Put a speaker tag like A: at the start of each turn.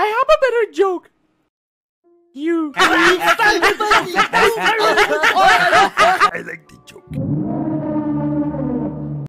A: I have a better joke. You.
B: I like the joke.